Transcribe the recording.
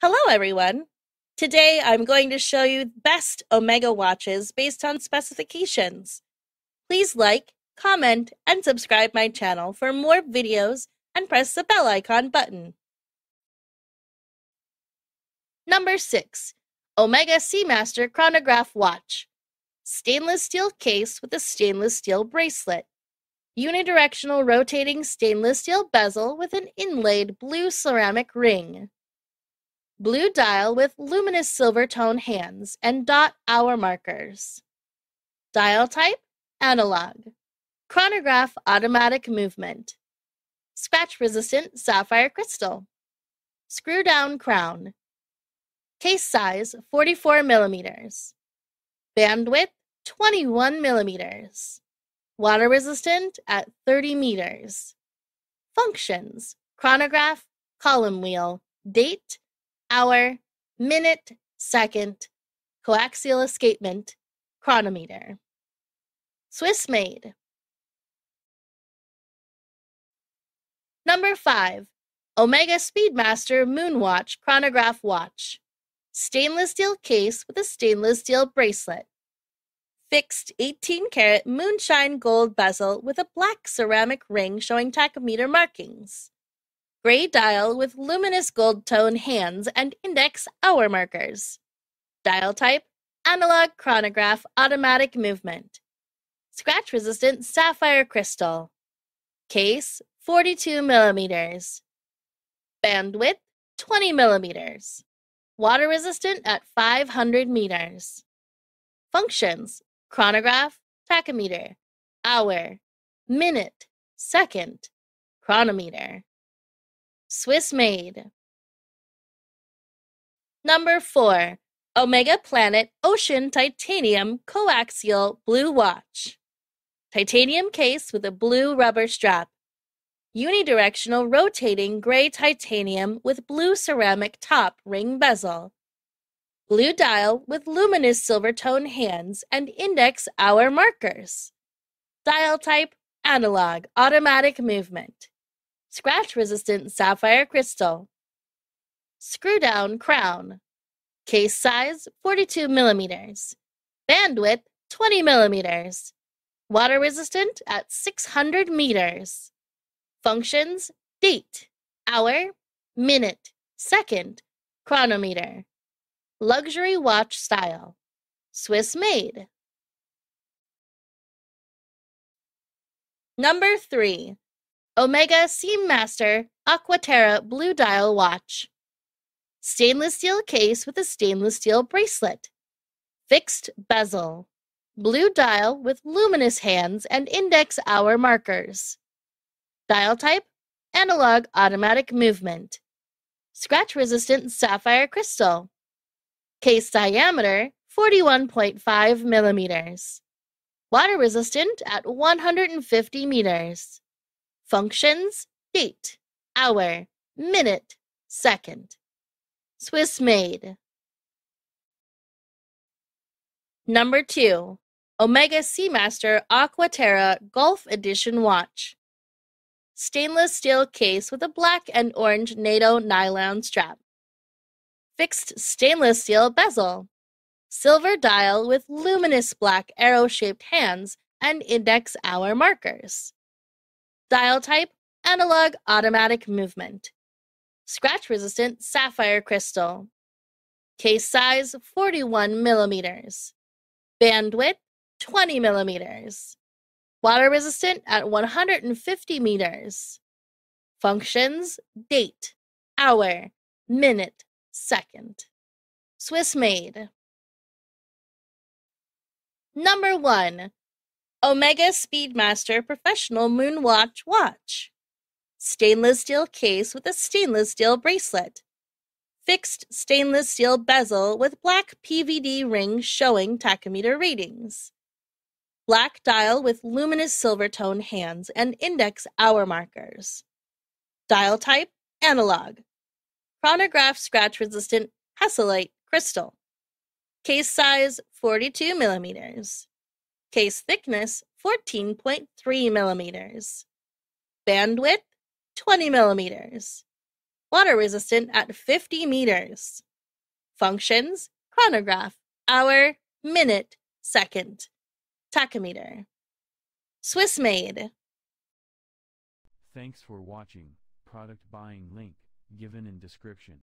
Hello, everyone. Today I'm going to show you best Omega watches based on specifications. Please like, comment, and subscribe my channel for more videos and press the bell icon button. Number 6. Omega Seamaster Chronograph Watch. Stainless steel case with a stainless steel bracelet. Unidirectional rotating stainless steel bezel with an inlaid blue ceramic ring. Blue dial with luminous silver tone hands and dot hour markers. Dial type analog. Chronograph automatic movement. Scratch resistant sapphire crystal. Screw down crown. Case size 44 millimeters. Bandwidth 21 millimeters. Water resistant at 30 meters. Functions chronograph, column wheel, date, hour, minute, second, coaxial escapement, chronometer. Swiss made. Number 5. Omega Speedmaster Moonwatch Chronograph Watch. Stainless steel case with a stainless steel bracelet. Fixed 18 karat moonshine gold bezel with a black ceramic ring showing tachometer markings. Gray dial with luminous gold tone hands and index hour markers. Dial type analog chronograph automatic movement. Scratch resistant sapphire crystal. Case 42 millimeters. Bandwidth 20 millimeters. Water resistant at 500 meters. Functions chronograph, tachometer, hour, minute, second, chronometer. Swiss made. Number 4. Omega Planet Ocean Titanium Coaxial Blue Watch. Titanium case with a blue rubber strap. Unidirectional rotating gray titanium with blue ceramic top ring bezel. Blue dial with luminous silver tone hands and index hour markers. Dial type analog automatic movement. Scratch resistant sapphire crystal. Screw down crown. Case size 42 millimeters. Bandwidth 20 millimeters. Water resistant at 600 meters. Functions date, hour, minute, second, chronometer. Luxury watch style. Swiss made. Number 3. Omega Seamaster Aquaterra Blue Dial Watch. Stainless steel case with a stainless steel bracelet. Fixed bezel. Blue dial with luminous hands and index hour markers. Dial type analog automatic movement. Scratch resistant sapphire crystal. Case diameter 41.5 millimeters. Water resistant at 150 meters. Functions date, hour, minute, second. Swiss made. Number 2. Omega Seamaster Aquaterra Golf Edition Watch. Stainless steel case with a black and orange NATO nylon strap. Fixed stainless steel bezel. Silver dial with luminous black arrow shaped hands and index hour markers. Dial type analog automatic movement. Scratch resistant sapphire crystal. Case size 41 millimeters. Bandwidth 20 millimeters. Water resistant at 150 meters. Functions date, hour, minute, second. Swiss made. Number one, Omega Speedmaster Professional Moonwatch Watch. Stainless steel case with a stainless steel bracelet. Fixed stainless steel bezel with black PVD ring showing tachometer readings. Black dial with luminous silver tone hands and index hour markers. Dial type analog. Chronograph scratch resistant Hesalite crystal. Case size 42 millimeters. Case thickness 14.3 millimeters. Bandwidth 20 millimeters. water resistant at 50 meters. Functions chronograph, hour, minute, second. Tachometer. Swiss made. Thanks for watching. Product buying link given in description.